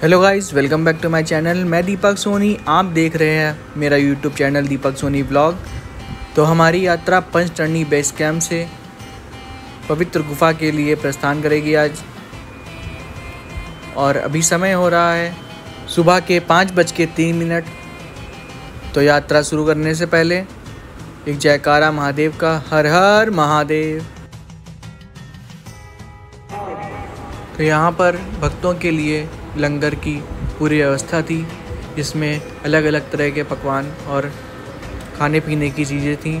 Hello guys welcome back to my channel मैं दीपक सोनी, आप देख रहे हैं मेरा YouTube channel Deepak Soni vlog तो हमारी यात्रा पंचटर्नी बेस कैंप से पवित्र गुफा के लिए प्रस्थान करेगी आज। और अभी समय हो रहा है सुबह के पाँच बज के तीन मिनट। तो यात्रा शुरू करने से पहले एक जयकारा महादेव का हर हर महादेव। तो यहाँ पर भक्तों के लिए लंगर की पूरी व्यवस्था थी, जिसमें अलग अलग तरह के पकवान और खाने पीने की चीज़ें थीं।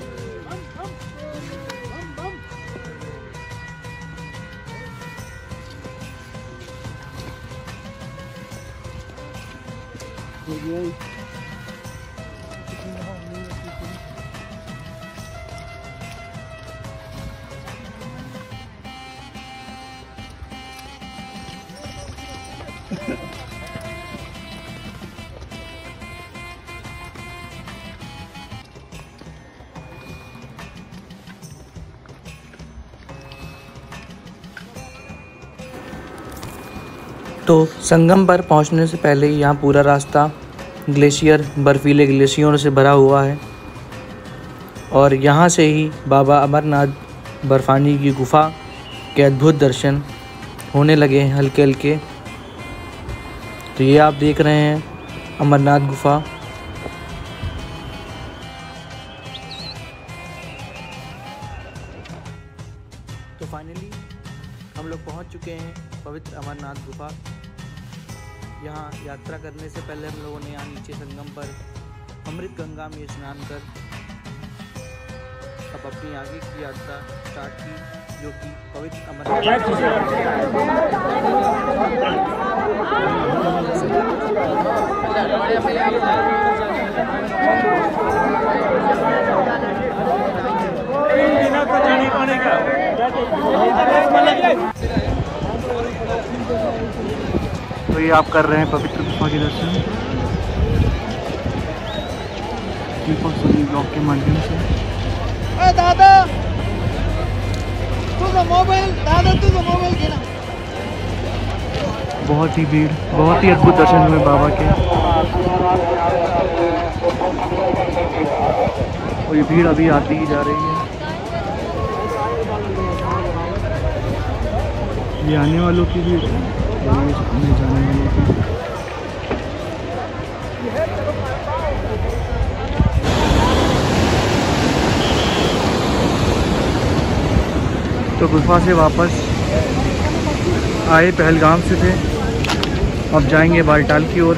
तो संगम पर पहुँचने से पहले यहाँ पूरा रास्ता ग्लेशियर, बर्फीले ग्लेशियरों से भरा हुआ है। और यहाँ से ही बाबा अमरनाथ बर्फानी की गुफा के अद्भुत दर्शन होने लगे हैं हल्के हल्के। तो ये आप देख रहे हैं अमरनाथ गुफा। तो फाइनली हम लोग पहुँच चुके हैं पवित्र अमरनाथ गुफा। यहाँ यात्रा करने से पहले हम लोगों ने यहाँ नीचे संगम पर अमृत गंगा में स्नान कर अब अपनी आगे की यात्रा स्टार्ट की जो कि पवित्र अमरनाथ तो ये आप कर रहे हैं पवित्र गुफा के दर्शन। दीपक सोनी ब्लॉग के माध्यम से? दादा तुझा मोबाईल दादा तुझा मोबाईल घे ना बहुत ही भीड़ बहुत ही अद्भुत दर्शन हुए बाबा के। और ये भीड़ अभी आती ही जा रही है। ये आने वालों की भीड़ है तो गुफा से वापस आए पहलगाम से थे। अब जाएँगे बालटाल की ओर।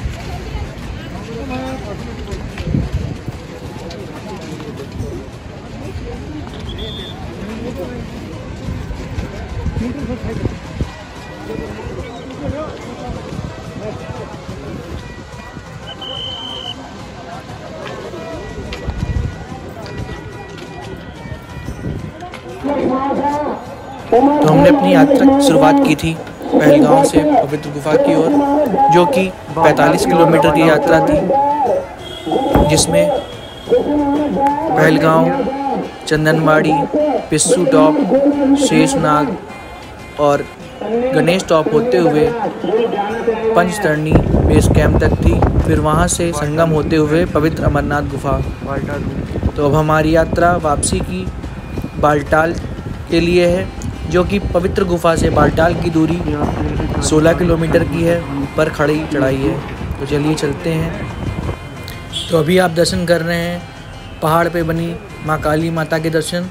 तो हमने अपनी यात्रा की शुरुआत की थी पहलगांव से पवित्र गुफा की ओर, जो कि 45 किलोमीटर की यात्रा थी, जिसमें पहलगांव चंदनबाड़ी पिस्सू टॉप शेषनाग और गणेश टॉप होते हुए पंचतरणी बेस कैंप तक थी। फिर वहाँ से संगम होते हुए पवित्र अमरनाथ गुफा। तो अब हमारी यात्रा वापसी की बालटाल के लिए है, जो कि पवित्र गुफा से बालटाल की दूरी 16 किलोमीटर की है, पर खड़ी चढ़ाई है। तो चलिए चलते हैं। तो अभी आप दर्शन कर रहे हैं, पहाड़ पे बनी माँ काली माता के दर्शन,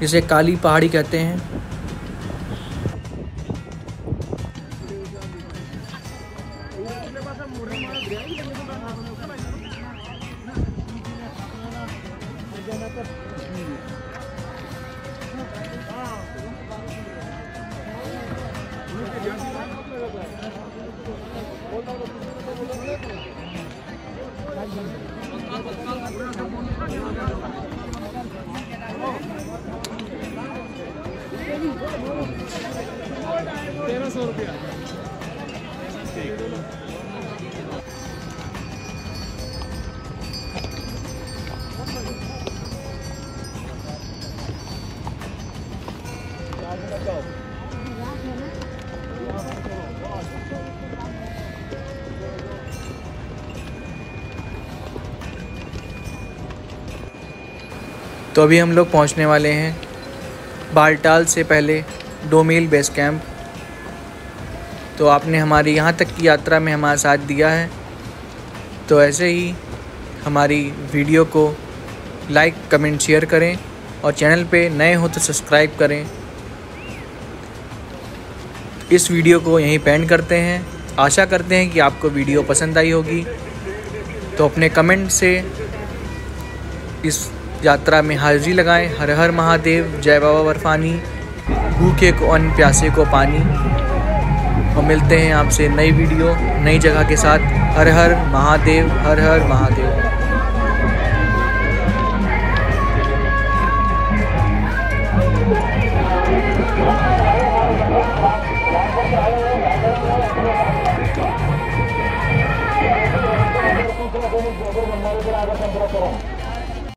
जिसे काली पहाड़ी कहते हैं। तेरह सौ रुपया। तो अभी हम लोग पहुँचने वाले हैं बालटाल से पहले डोमील बेस कैंप। तो आपने हमारी यहाँ तक की यात्रा में हमारा साथ दिया है। तो ऐसे ही हमारी वीडियो को लाइक, कमेंट, शेयर करें और चैनल पे नए हो तो सब्सक्राइब करें। इस वीडियो को यहीं पेंड करते हैं। आशा करते हैं कि आपको वीडियो पसंद आई होगी। तो अपने कमेंट से इस यात्रा में हाजिरी लगाएँ। हर हर महादेव, जय बाबा बर्फानी। भूखे को अन्न प्यासे को पानी। और मिलते हैं आपसे नई वीडियो, नई जगह के साथ। हर हर महादेव, हर हर महादेव।